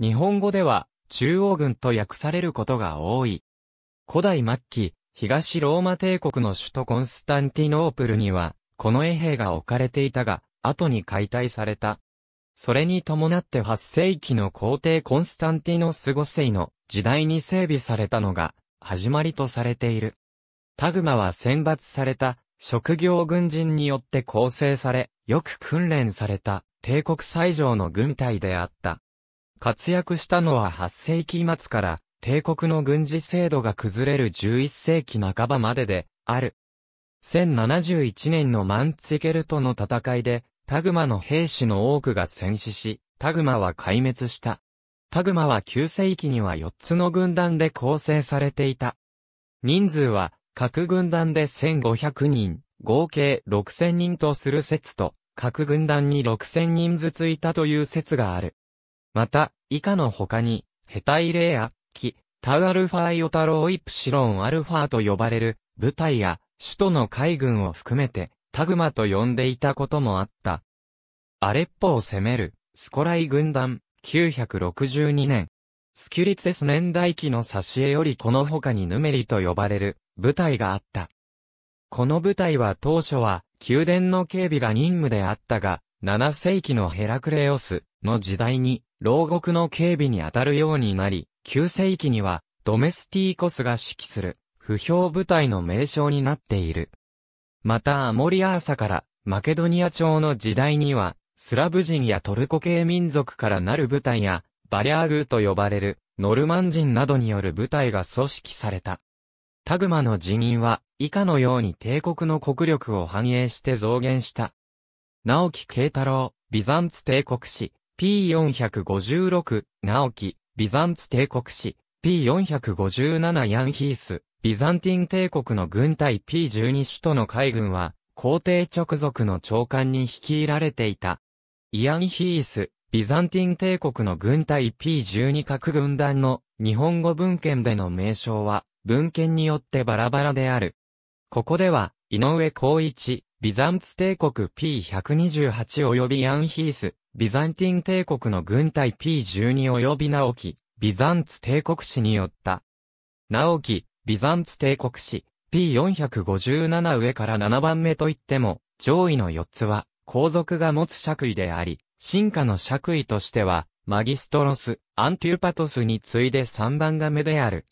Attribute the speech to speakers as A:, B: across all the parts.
A: 日本語では中央軍と訳されることが多い。古代末期、東ローマ帝国の首都コンスタンティノープルには、この衛兵が置かれていたが、後に解体された。それに伴って8世紀の皇帝コンスタンティノス5世の時代に整備されたのが始まりとされている。タグマは選抜された職業軍人によって構成され、よく訓練された帝国最上の軍隊であった。活躍したのは8世紀末から帝国の軍事制度が崩れる11世紀半ばまでである。1071年のマンツィケルとの戦いで、タグマの兵士の多くが戦死し、タグマは壊滅した。タグマは9世紀には4つの軍団で構成されていた。人数は各軍団で1500人、合計6000人とする説と、各軍団に6000人ずついたという説がある。また、以下の他に、ヘタイレイア、キ、タウアルファイオタローイプシロンアルファと呼ばれる部隊や首都の海軍を含めてタグマと呼んでいたこともあった。アレッポを攻めるスコライ軍団962年。スキュリツェス年代記の挿絵よりこの他にヌメリと呼ばれる部隊があった。この部隊は当初は宮殿の警備が任務であったが、7世紀のヘラクレオスの時代に牢獄の警備に当たるようになり、9世紀にはドメスティーコスが指揮する不評部隊の名称になっている。またアモリアーサからマケドニア朝の時代にはスラブ人やトルコ系民族からなる部隊やバリャーグーと呼ばれるノルマン人などによる部隊が組織された。タグマの辞任は以下のように帝国の国力を反映して増減した。直木慶太郎、ビザンツ帝国史、P456、直木、ビザンツ帝国史、P457 ヤンヒース、ビザンティン帝国の軍隊。P12 首都の海軍は、皇帝直属の長官に率いられていた。イアンヒース、ビザンティン帝国の軍隊。P12 各軍団の日本語文献での名称は、文献によってバラバラである。ここでは、井上光一、ビザンツ帝国 P128 及びヤンヒース、ビザンティン帝国の軍隊 P12 及び直樹、ビザンツ帝国史によった。直樹、ビザンツ帝国史、P457 上から7番目といっても、上位の4つは、皇族が持つ爵位であり、進化の爵位としては、マギストロス、アンテューパトスに次いで3番が目である。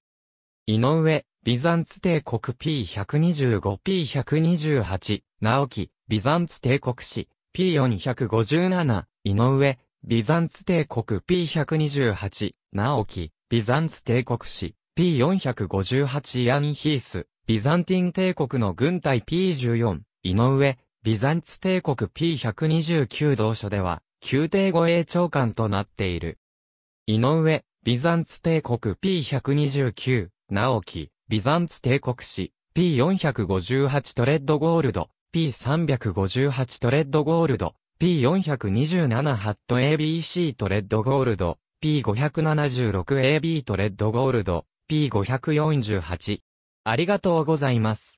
A: 井上、ビザンツ帝国 P125、P128、直樹、ビザンツ帝国史、P457、井上、ビザンツ帝国 P128、直樹、ビザンツ帝国史、P458 ヤンヒース、ビザンティン帝国の軍隊 P14、井上、ビザンツ帝国 P129 同書では、宮廷護衛長官となっている。井上、ビザンツ帝国 P129、直樹、ビザンツ帝国史、P458 トレッドゴールド、P358 トレッドゴールド、P427 ハット ABC トレッドゴールド、P576AB トレッドゴールド、P548。ありがとうございます。